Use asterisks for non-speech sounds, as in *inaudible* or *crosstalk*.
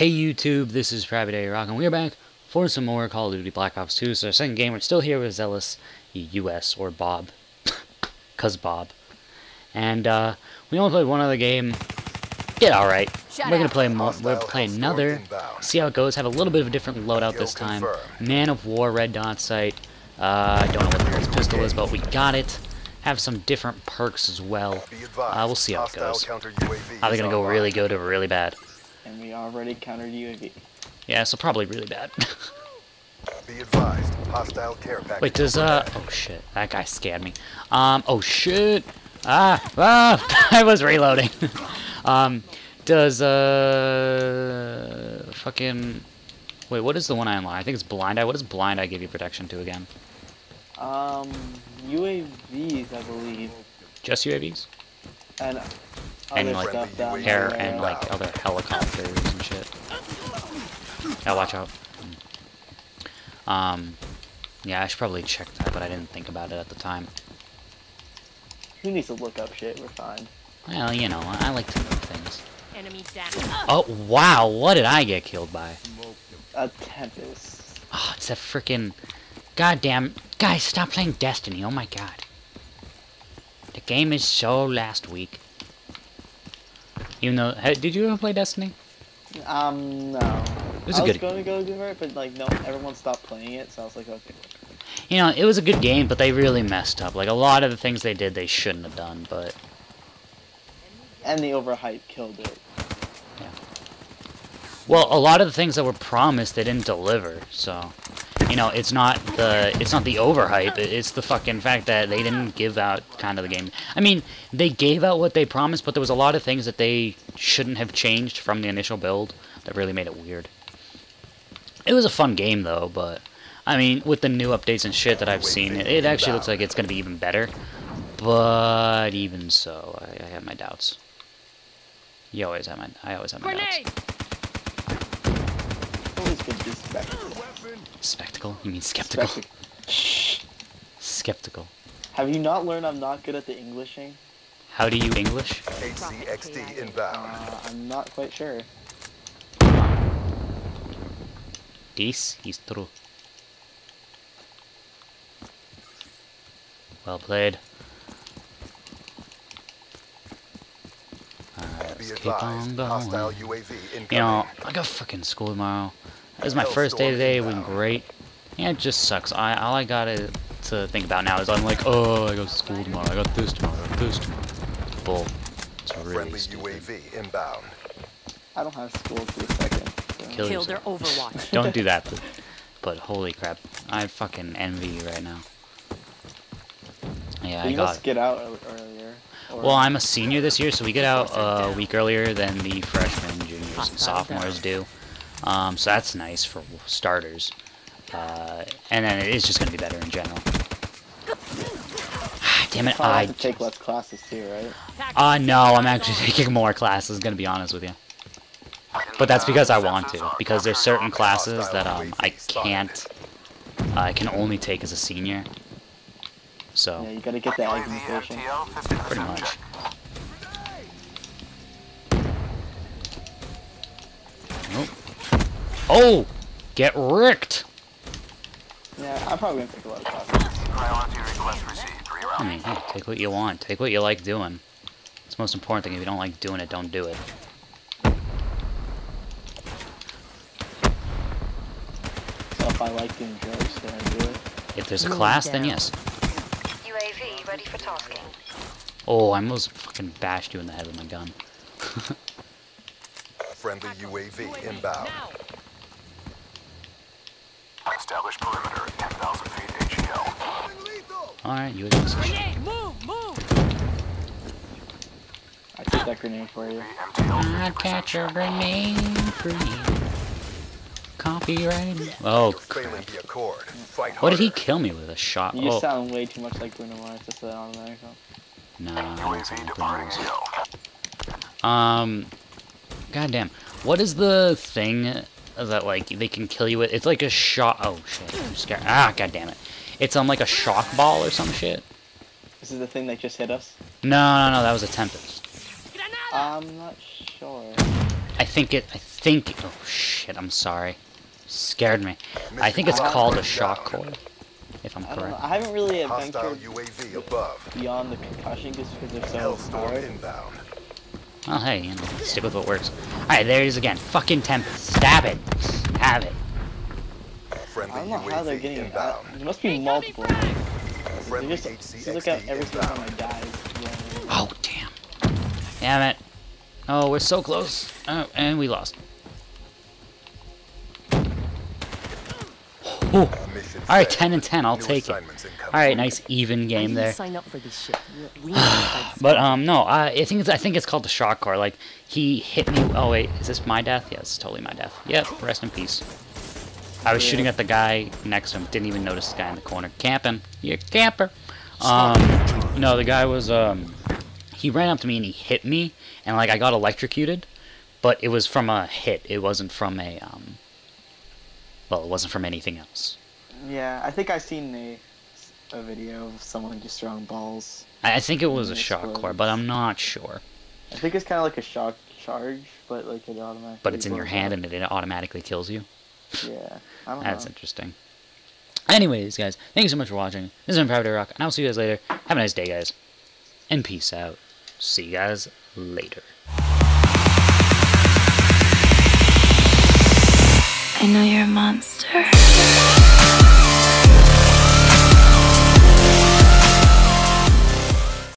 Hey YouTube, this is Private A Rock, and we're back for some more Call of Duty Black Ops 2. So our second game, we're still here with Zealous US, or Bob. *laughs* Cuz Bob. And, uh, we only played one other game. Did alright. We're gonna play more, we're gonna play another, see how it goes, have a little bit of a different loadout this time. Man O War, Red Dot Sight. Uh, I don't know what the nearest pistol is, but we got it. Have some different perks as well. Uh, we'll see how it goes. Are they gonna go really good or really bad? And we already countered UAV. Yeah, so probably really bad. *laughs* Be advised, hostile care package. Wait, does, uh, oh shit, that guy scared me. Um, oh shit! Ah, ah, *laughs* I was reloading. *laughs* um, does, uh, fucking, wait, what is the one I unlock? I think it's Blind Eye. What does Blind Eye give you protection to again? Um, UAVs, I believe, Just UAVs? and other And, like, stuff Air and, like, other helicopters and shit. Yeah, watch out. Um, yeah, I should probably check that, but I didn't think about it at the time. Who needs to look up shit? We're fine. Well, you know, I like to know things. Enemy down. Oh, wow, what did I get killed by? A Tempest. Oh, it's a freaking goddamn guys. Stop playing Destiny. Oh my god, the game is so last week. Even though, did you ever play Destiny? Um, no. It was I a was good. going to go do it, but like, no, everyone stopped playing it, so I was like, okay. You know, it was a good game, but they really messed up. Like a lot of the things they did, they shouldn't have done. But And the overhype killed it. Yeah. Well, a lot of the things that were promised, they didn't deliver. So, you know, it's not the it's not the overhype. It's the fucking fact that they didn't give out kind of the game. I mean, they gave out what they promised, but there was a lot of things that they shouldn't have changed from the initial build that really made it weird. It was a fun game though, but I mean, with the new updates and shit that I've seen, it, it actually looks like it's gonna be even better. But even so, I, I have my doubts. You always have my I always have my doubts. Grenade! Always good spectacle. Spectacle? You mean skeptical? Spectacle. Shh. Skeptical. Have you not learned I'm not good at the Englishing? How do you English? HCXD inbound. Uh, I'm not quite sure. This is true. Well played. Alright, Be let's keep on going. You know, I got fucking school tomorrow. This is my first day today, it went great. Yeah, it just sucks. I all I got to, to think about now is I'm like, oh, I got school tomorrow, I got this tomorrow, I got this tomorrow. Bull. It's really Friendly stupid. UAV inbound. I don't have school for a second. So. Kill Kill their. Overwatch. *laughs* Don't do that. *laughs* But, but holy crap, I fucking envy you right now. Yeah, But I you got. must get out earlier. Well, I'm a senior this year, so we get out uh, a week earlier than the freshmen, juniors, and sophomores do. Um, so that's nice for starters. Uh, and then it is just going to be better in general. Damn it, I. have to take less classes too, right? Uh, no, I'm actually *laughs* taking more classes, gonna be honest with you. But that's because I want to. Because there's certain classes that um I can't. I can only take as a senior. So Yeah, you gotta get the augmentation. pretty much. Get ricked. Yeah, I'm probably gonna take a lot of classes. I mean, hey, take what you want. Take what you like doing. It's the most important thing. If you don't like doing it, don't do it. So if I like doing drugs, then I do it. If there's a Going class, then yes. UAV ready for tasking. Oh, I almost fucking bashed you in the head with my gun. *laughs* Friendly UAV inbound. Now. Perimeter at 10,000 feet AGL. Alright, you was Grenade! Move! Move! I take that grenade for you. I'd catch a grenade for you. Copyright. Oh, Failing crap. the What did he kill me with? A shot? You Oh, sound way too much like Bruno Mars. That's the automatic. no, I don't sound like Bruno Mars. Um, goddamn. What is the thing that like they can kill you with? It's like a shot. Oh shit! I'm scared. Ah, god damn it! It's on like a shock ball or some shit. This is the thing that just hit us. No, no, no. That was a tempest. I'm not sure. I think it. I think. Oh shit! I'm sorry. Scared me. I think it's called a shock coil. If I'm I don't know. correct. I haven't really Hostile adventured UAV above. beyond the concussion just because they're so Hellstorm hard. inbound. Well, hey, you know, stick with what works. Alright, there it is again. Fucking Tempest. Stab it. Stab it. Friendly I don't know how they're getting it. There must be multiple. They Friendly just seems like every single time I die. Oh, damn. Damn it. Oh, we're so close. Oh, and we lost. Ooh. Mission Alright, 10 and 10. I'll New take it. Alright, nice even game there. sign up for this shit? We need to fight But um, no, I, I think it's I think it's called the shock core. Like he hit me. Oh wait, is this my death? Yeah, it's totally my death. Yep, rest in peace. I was Yeah. shooting at the guy next to him. Didn't even notice the guy in the corner camping. You camper. Um, no, the guy was um, he ran up to me and he hit me, and like I got electrocuted, but it was from a hit. It wasn't from a um. Well, it wasn't from anything else. Yeah, I think I seen a, a video of someone just throwing balls. I, I think it was a shock core, but I'm not sure. I think it's kind of like a shock charge, but like it automatically. But it's in your hand up. and it automatically kills you. Yeah, I don't That's know. interesting. Anyways, guys, thank you so much for watching. This has been Private Rock, and I'll see you guys later. Have a nice day, guys. And peace out. See you guys later. I know you're a monster.